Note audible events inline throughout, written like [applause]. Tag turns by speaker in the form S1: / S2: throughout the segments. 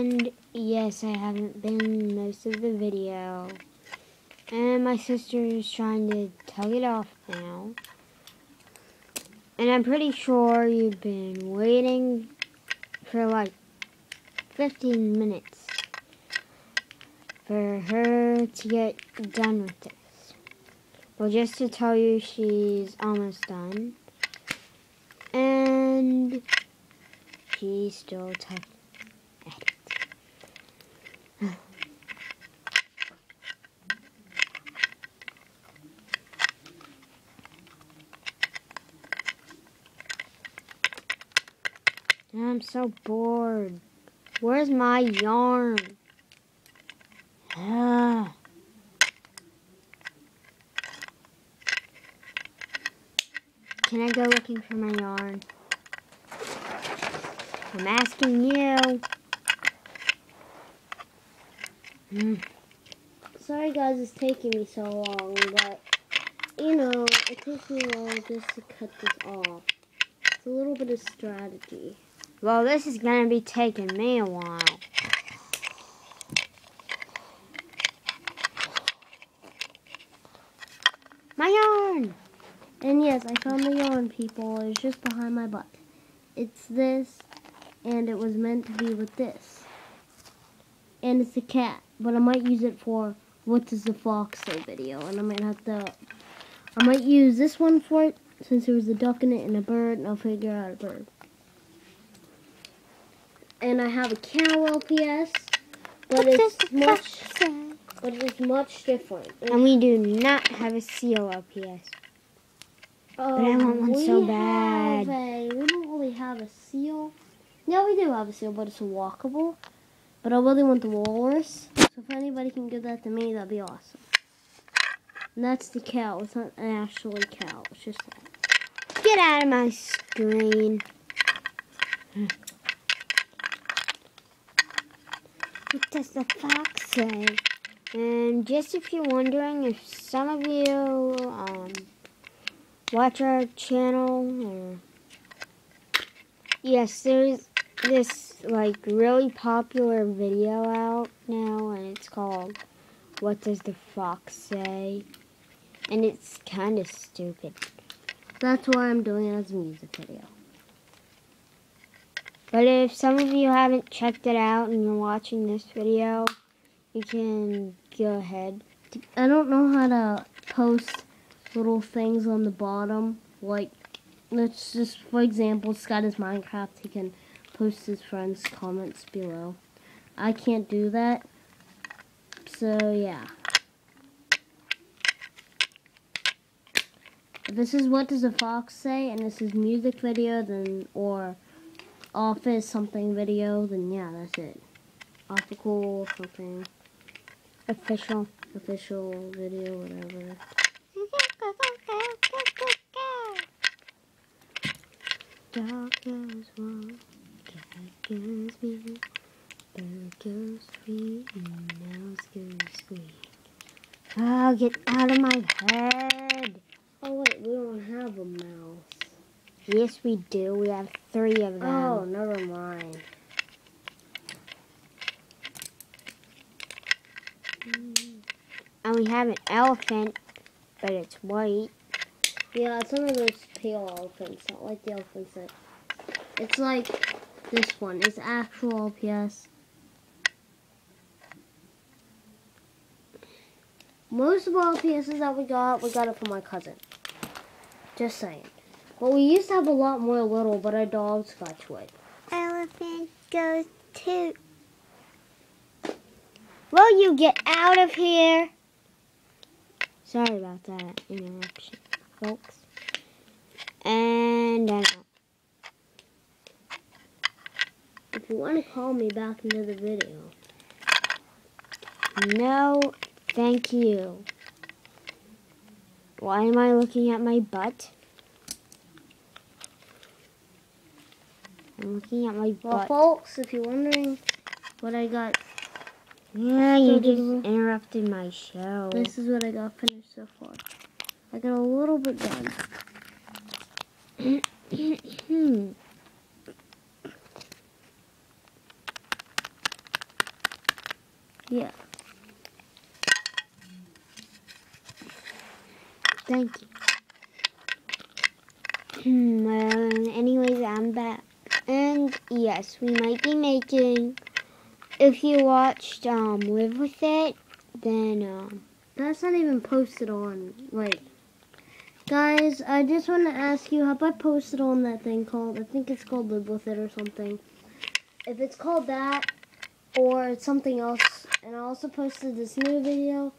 S1: And yes, I haven't been most of the video. And my sister is trying to tug it off now. And I'm pretty sure you've been waiting for like 15 minutes for her to get done with this. Well, just to tell you, she's almost done. And she's still typing I'm so bored. Where's my yarn? Can I go looking for my yarn? I'm asking you. Mm.
S2: Sorry guys, it's taking me so long, but you know, it takes me a while just to cut this off. It's a little bit of strategy.
S1: Well, this is going to be taking me a while. My yarn!
S2: And yes, I found the yarn, people. It's just behind my butt. It's this, and it was meant to be with this. And it's a cat, but I might use it for what does the fox say video. And I might have to, I might use this one for it, since there was a duck in it and a bird, and I'll figure out a bird. And I have a cow LPS, but it's much, but it's much different.
S1: And we do not have a seal LPS.
S2: but
S1: I um, want one so bad.
S2: a- we don't really have a seal. Yeah, we do have a seal, but it's walkable. But I really want the walrus. So if anybody can give that to me, that'd be awesome. And that's the cow. It's not actually cow. It's just that.
S1: Get out of my screen. What does the fox say? And just if you're wondering if some of you um, watch our channel, or yes, there's this like really popular video out now, and it's called "What Does the Fox Say?" and it's kind of stupid.
S2: That's why I'm doing it as a music video.
S1: But if some of you haven't checked it out and you're watching this video, you can go ahead.
S2: I don't know how to post little things on the bottom. Like, let's just, for example, Scott is Minecraft. He can post his friends' comments below. I can't do that. So, yeah. This is what does a fox say, and this is music video, then, or office something video, then yeah, that's it. Official something,
S1: Official.
S2: official video, whatever.
S1: Goes one, cat goes meow, bird goes tweet, mouse goes squeak. Oh, get out of my head!
S2: Oh wait, we don't have a mouse.
S1: Yes, we do. We have three of them.
S2: Oh, never mind.
S1: And we have an elephant, but it's white.
S2: Yeah, it's one of those pale elephants, not like the elephants that. It's like this one. It's actual LPS. Most of all LPSs that we got, we got it from my cousin. Just saying. But we used to have a lot more little, but our dogs got to it.
S1: Elephant goes toot. Will you get out of here? Sorry about that interruption, folks. And out.
S2: If you want to call me back into the video.
S1: No, thank you. Why am I looking at my butt? I'm looking at my
S2: Well, folks, if you're wondering what I got,
S1: Yeah, you just interrupted my show.
S2: this is what I got finished so far. I got a little bit done. [coughs] Yeah.
S1: Thank you. Hmm, well, anyways, I'm back. And yes, we might be making. If you watched um Live with It, then um
S2: That's not even posted on. Like, guys, I just want to ask you, have I posted on that thing called? I think it's called Live with It or something. If it's called that, or it's something else, and I also posted this new video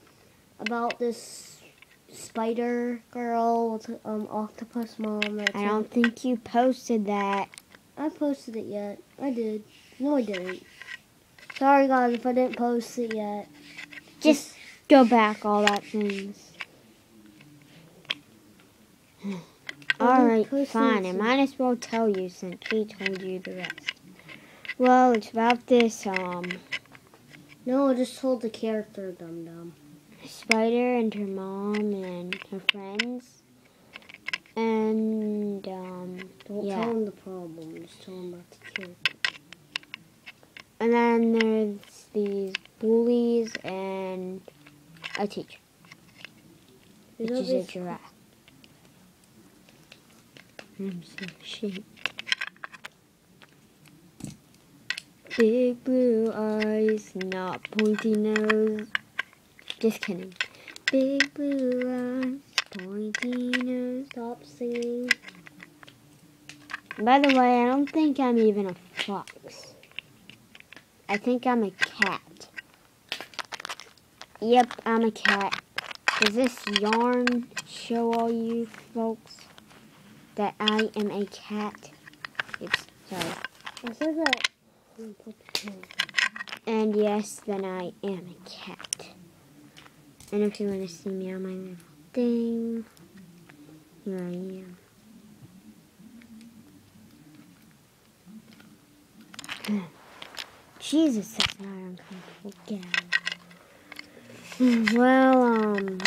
S2: about this spider girl with um octopus mom. That's
S1: I don't think you posted that.
S2: I posted it yet. I did. No, I didn't. Sorry, guys, if I didn't post it yet.
S1: Just go back all that things. [sighs] All right, fine. I might as well tell you since he told you the rest. Well, it's about this um
S2: No, I just told the character, dum dum.
S1: spider and her mom and her friends, and um
S2: Don't
S1: Yeah.
S2: tell him the problem. Just tell him about the character.
S1: and then there's these bullies and a teacher, which is a giraffe. I'm so ashamed. Big blue eyes, not pointy nose. Just kidding. Big blue eyes, pointy.
S2: Stop singing.
S1: By the way, I don't think I'm even a fox. I think I'm a cat. Yep, I'm a cat. Does this yarn show all you folks that I am a cat? Oops, sorry.
S2: I said that. Put the pen.
S1: And yes, then I am a cat. And if you want to see me on my thing, here I am. [clears throat] Jesus, that's not uncomfortable. Get out. Well, um,